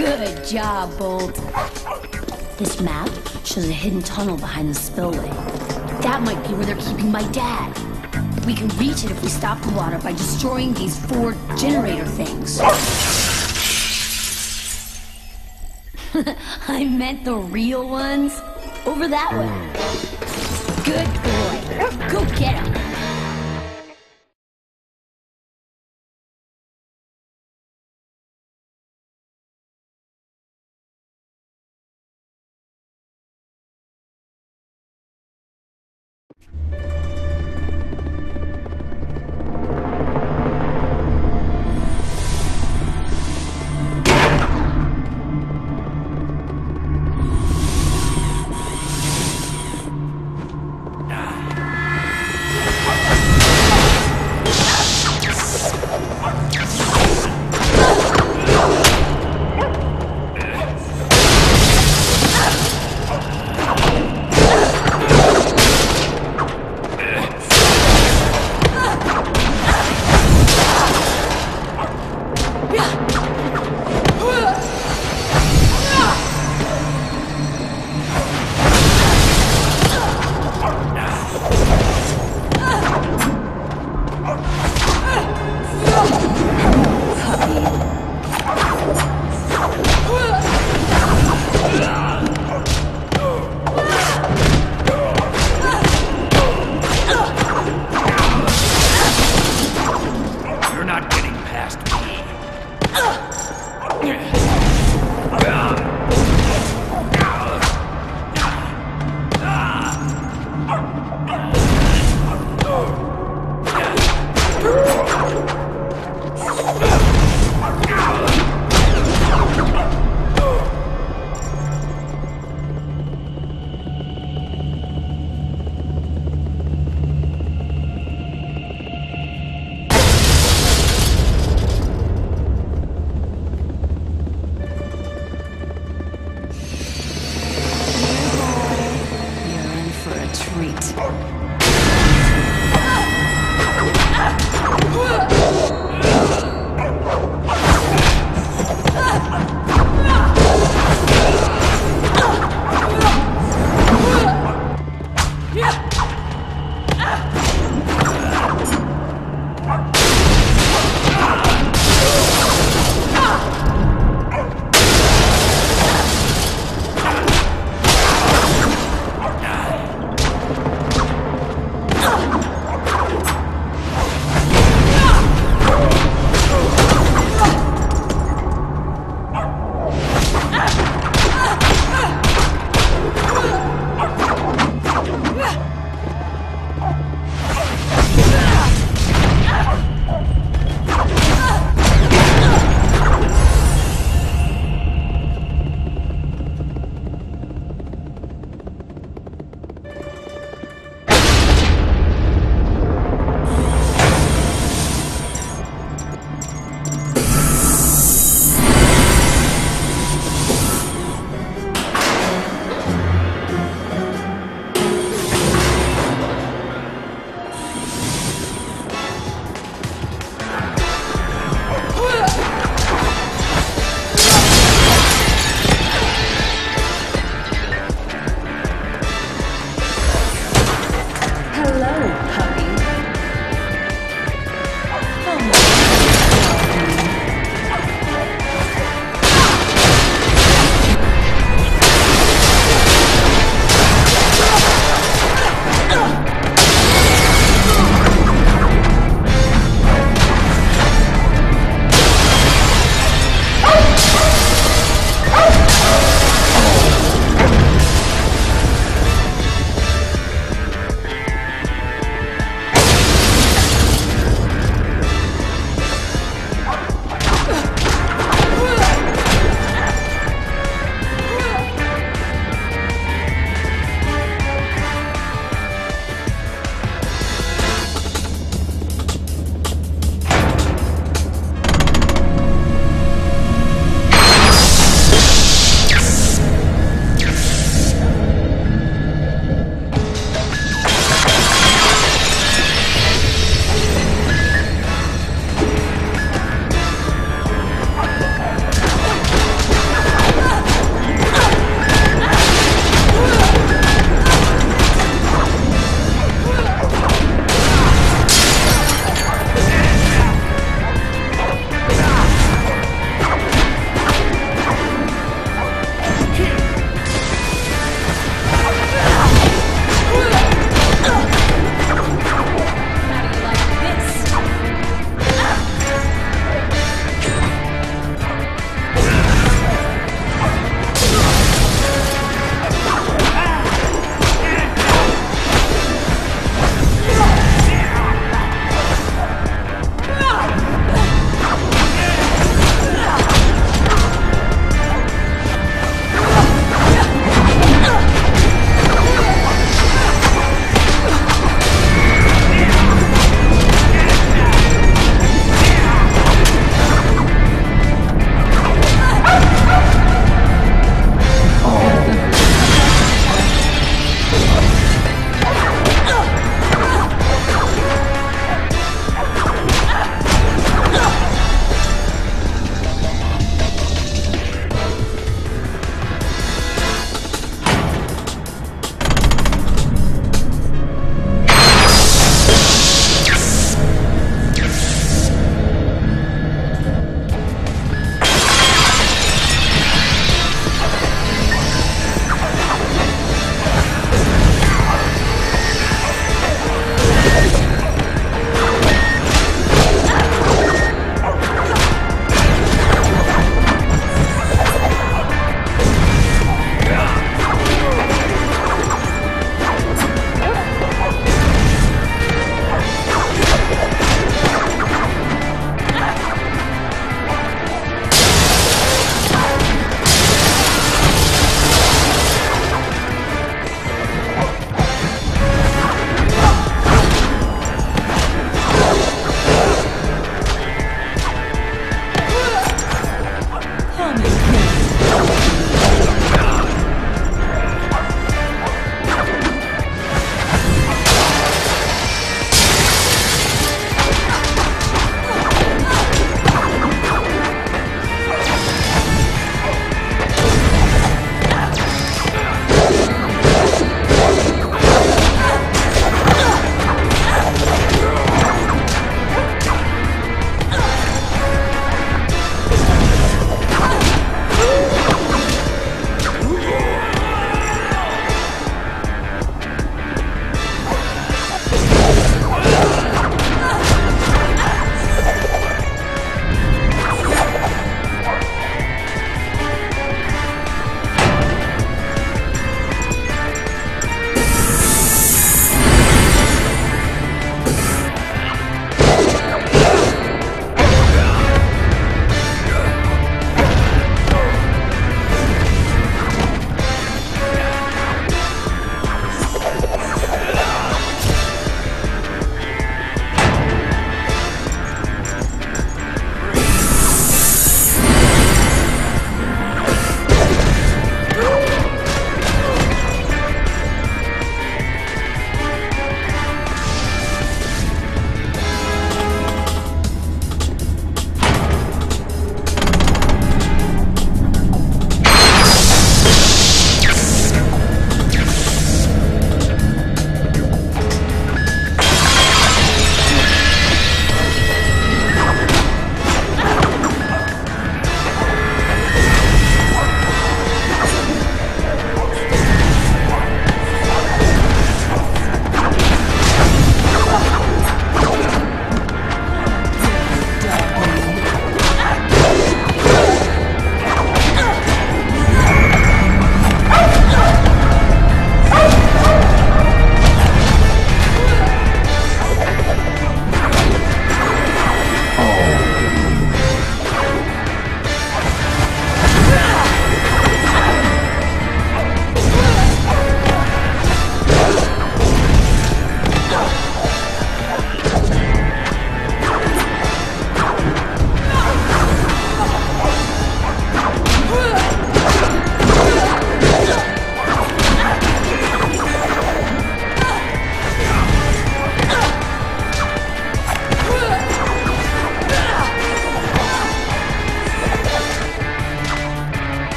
Good job, Bolt. This map shows a hidden tunnel behind the spillway. That might be where they're keeping my dad. We can reach it if we stop the water by destroying these four generator things. I meant the real ones. Over that way. Good boy. Go get him.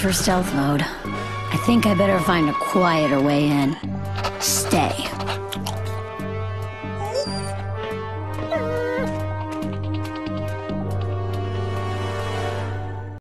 For stealth mode. I think I better find a quieter way in. Stay.